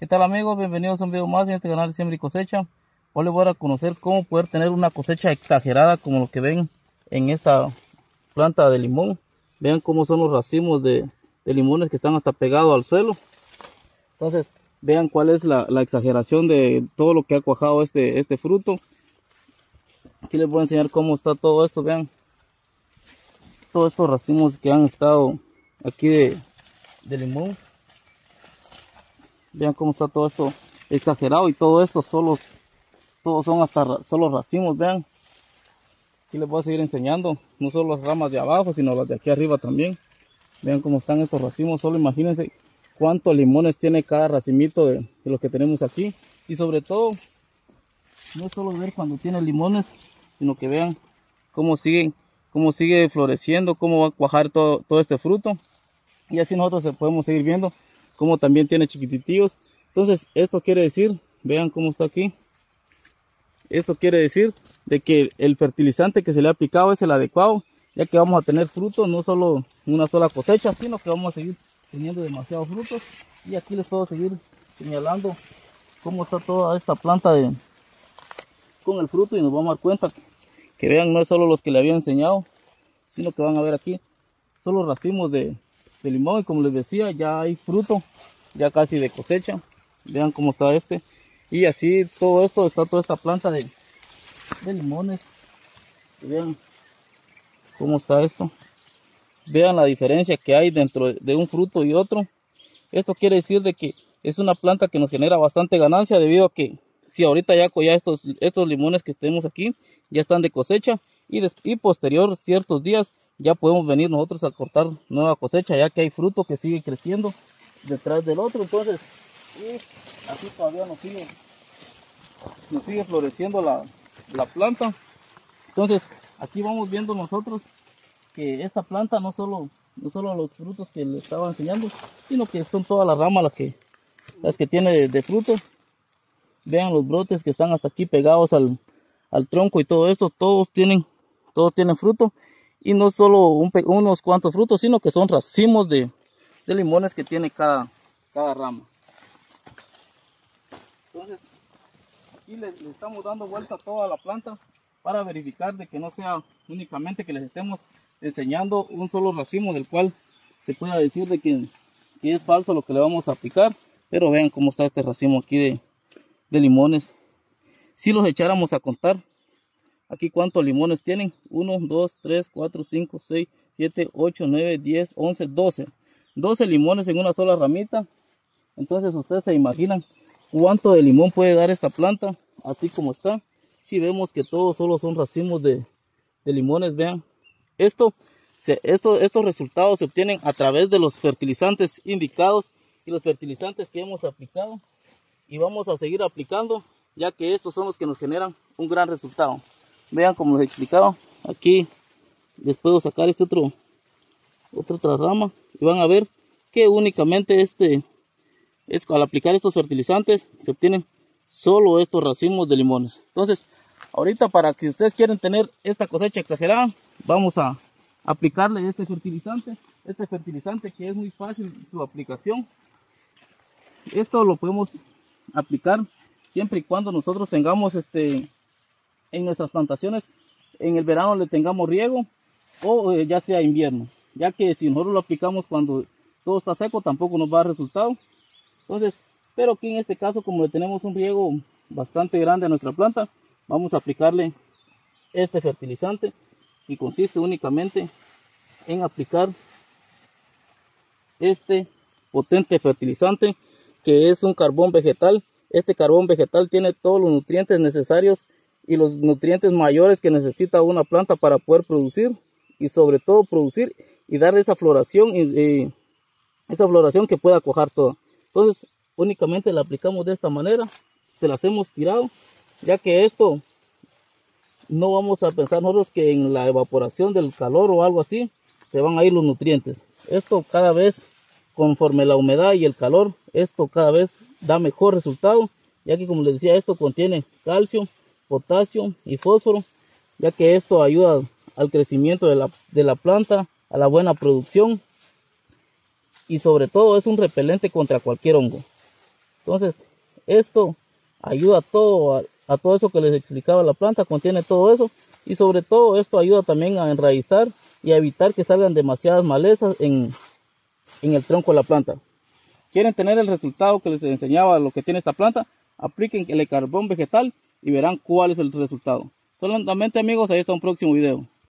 ¿Qué tal amigos? Bienvenidos a un video más en este canal de Siembra y Cosecha. Hoy les voy a conocer cómo poder tener una cosecha exagerada como lo que ven en esta planta de limón. Vean cómo son los racimos de, limones que están hasta pegados al suelo. Entonces, vean cuál es la, exageración de todo lo que ha cuajado este, este fruto. Aquí les voy a enseñar cómo está todo esto, vean. Todos estos racimos que han estado aquí de, de limón. Vean cómo está todo esto exagerado y todo esto solo, todos son hasta solo racimos, vean. Aquí les voy a seguir enseñando, no solo las ramas de abajo, sino las de aquí arriba también. Vean cómo están estos racimos, solo imagínense cuántos limones tiene cada racimito de, de lo que tenemos aquí. Y sobre todo, no es solo ver cuando tiene limones, sino que vean cómo siguen, cómo sigue floreciendo, cómo va a cuajar todo, todo este fruto. Y así nosotros podemos seguir viendo como también tiene chiquititillos. Entonces, esto quiere decir, vean cómo está aquí. Esto quiere decir de que el fertilizante que se le ha aplicado es el adecuado, ya que vamos a tener frutos, no solo una sola cosecha, sino que vamos a seguir teniendo demasiados frutos. Y aquí les puedo seguir señalando cómo está toda esta planta con el fruto y nos vamos a dar cuenta que, vean, no es solo los que le había enseñado, sino que van a ver aquí, son los racimos de, de limón y como les decía ya hay fruto ya casi de cosecha. Vean cómo está este. Y así todo esto está toda esta planta de, de limones. Vean cómo está esto. Vean la diferencia que hay dentro de un fruto y otro. Esto quiere decir de que es una planta que nos genera bastante ganancia debido a que si ahorita ya, ya estos, estos limones que tenemos aquí ya están de cosecha y, y posterior ciertos días ya podemos venir nosotros a cortar nueva cosecha ya que hay fruto que sigue creciendo detrás del otro. Entonces y todavía nos sigue nos sigue floreciendo la, la planta. Entonces aquí vamos viendo nosotros que esta planta no solo no solo los frutos que le estaba enseñando sino que son todas las ramas las que las que tiene de, de fruto. Vean los brotes que están hasta aquí pegados al, al tronco y todo esto todos tienen todos tienen fruto y no solo unos cuantos frutos, sino que son racimos de, limones que tiene cada, rama. Entonces, aquí le, estamos dando vuelta a toda la planta para verificar de que no sea únicamente que les estemos enseñando un solo racimo del cual se pueda decir de que, es falso lo que le vamos a aplicar. Pero vean cómo está este racimo aquí de limones. Si los echáramos a contar, Aquí cuántos limones tienen. 1, 2, 3, 4, 5, 6, 7, 8, 9, 10, 11, 12. 12 limones en una sola ramita. Entonces ustedes se imaginan cuánto de limón puede dar esta planta. Así como está. Si vemos que todos solo son racimos de, limones, vean. Esto, esto, estos resultados se obtienen a través de los fertilizantes indicados y los fertilizantes que hemos aplicado. Y vamos a seguir aplicando ya que estos son los que nos generan un gran resultado. Vean como les explicaba. Aquí les puedo sacar este otro, otra otra rama. Y van a ver que únicamente este, es, al aplicar estos fertilizantes se obtienen solo estos racimos de limones. Entonces, ahorita para que ustedes quieran tener esta cosecha exagerada, vamos a aplicarle este fertilizante. Este fertilizante que es muy fácil su aplicación. Esto lo podemos aplicar siempre y cuando nosotros tengamos este en nuestras plantaciones en el verano le tengamos riego o eh, ya sea invierno, ya que si nosotros lo aplicamos cuando todo está seco tampoco nos va a dar resultado. Entonces, pero aquí en este caso como le tenemos un riego bastante grande a nuestra planta, vamos a aplicarle este fertilizante y consiste únicamente en aplicar este potente fertilizante que es un carbón vegetal. Este carbón vegetal tiene todos los nutrientes necesarios y los nutrientes mayores que necesita una planta para poder producir y sobre todo producir y dar esa floración y, esa floración que pueda cojar todo. Entonces únicamente la aplicamos de esta manera, se las hemos tirado, ya que esto no vamos a pensar nosotros que en la evaporación del calor o algo así se van a ir los nutrientes. Esto cada vez conforme la humedad y el calor, esto cada vez da mejor resultado, ya que como les decía, esto contiene calcio, potasio y fósforo, ya que esto ayuda al crecimiento de la, de la planta, a la buena producción y sobre todo es un repelente contra cualquier hongo. Entonces, esto ayuda a todo, a, todo eso que les explicaba la planta, contiene todo eso. Y sobre todo esto ayuda también a enraizar y a evitar que salgan demasiadas malezas en, en el tronco de la planta. ¿Quieren tener el resultado que les enseñaba lo que tiene esta planta? Apliquen el carbón vegetal y verán cuál es el resultado. Solamente amigos, ahí está un próximo video.